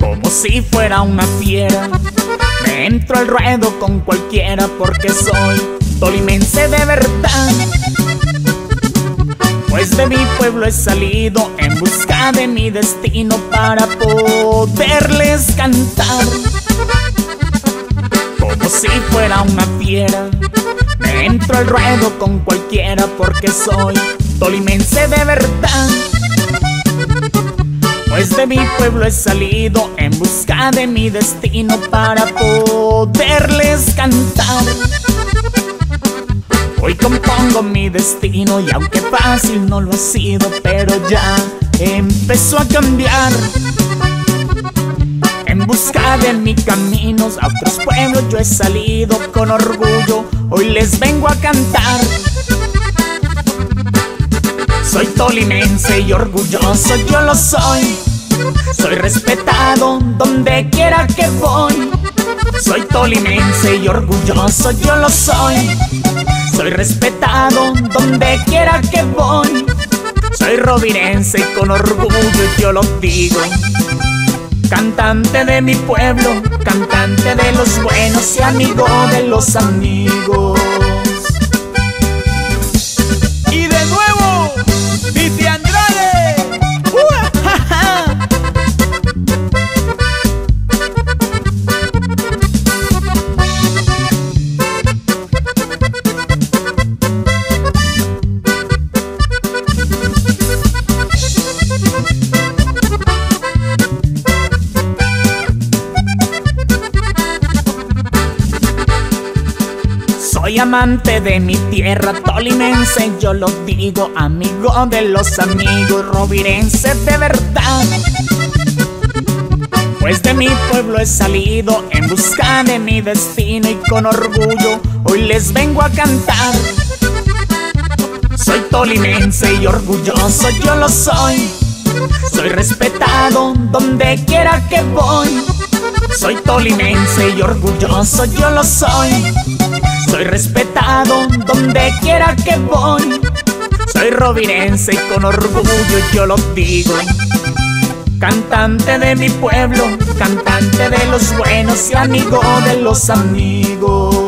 Como si fuera una fiera entro al ruedo con cualquiera porque soy tolimense de verdad. Pues de mi pueblo he salido en busca de mi destino para poderles cantar. Como si fuera una fiera Me entro al ruedo con cualquiera porque soy tolimense de verdad pues de mi pueblo he salido en busca de mi destino para poderles cantar. Hoy compongo mi destino y aunque fácil no lo ha sido, pero ya empezó a cambiar. En busca de mis caminos a otros pueblos yo he salido con orgullo, hoy les vengo a cantar. Tolimense y orgulloso, yo lo soy. Soy respetado donde quiera que voy. Soy tolimense y orgulloso, yo lo soy. Soy respetado donde quiera que voy. Soy rovirense y con orgullo yo lo digo. Cantante de mi pueblo, cantante de los buenos y amigo de los amigos. Soy amante de mi tierra tolimense, yo lo digo, amigo de los amigos, rovirense de verdad. Pues de mi pueblo he salido en busca de mi destino y con orgullo hoy les vengo a cantar. Soy tolimense y orgulloso, yo lo soy. Soy respetado donde quiera que voy. Soy tolimense y orgulloso, yo lo soy. Soy respetado donde quiera que voy. Soy rovirense y con orgullo yo lo digo. Cantante de mi pueblo, cantante de los buenos y amigo de los amigos.